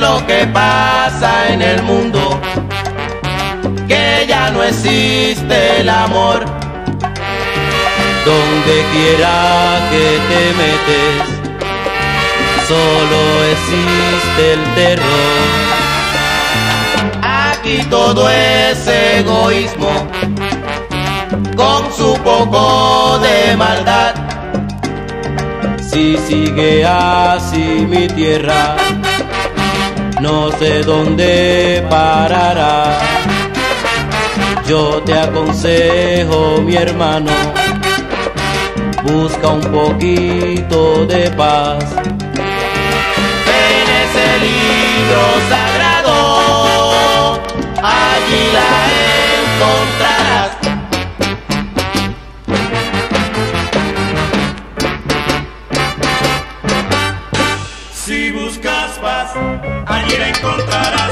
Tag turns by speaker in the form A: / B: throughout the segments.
A: lo que pasa en el mundo? Que ya no existe el amor. Donde quiera que te metes, solo existe el terror. Aquí todo es egoísmo, con su poco de maldad. Si sigue así mi tierra, no sé dónde parará. Yo te aconsejo, mi hermano, busca un poquito de paz. En ese libro sagrado, allí la encontrarás.
B: Si buscas paz, la encontrarás.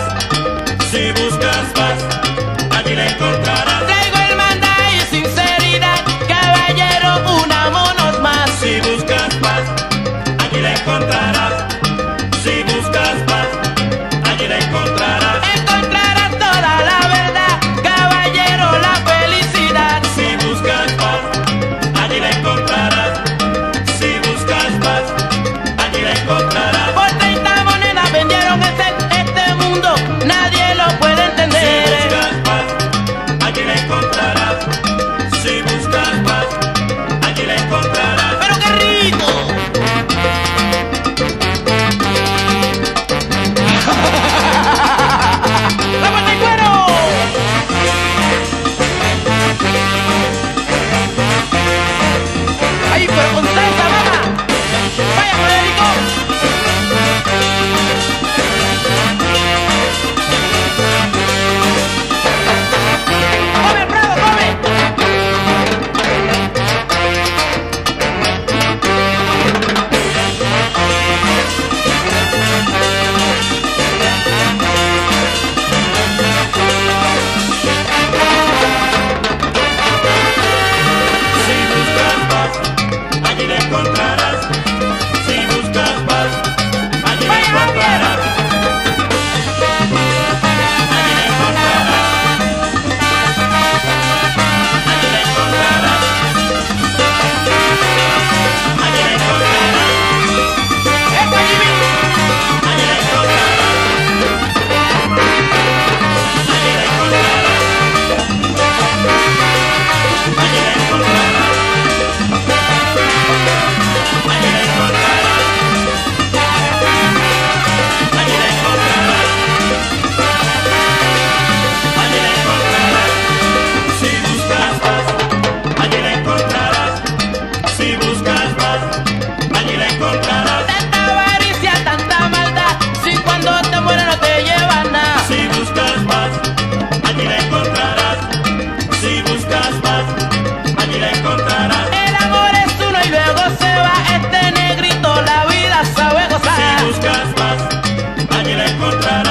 B: quiere encontrar.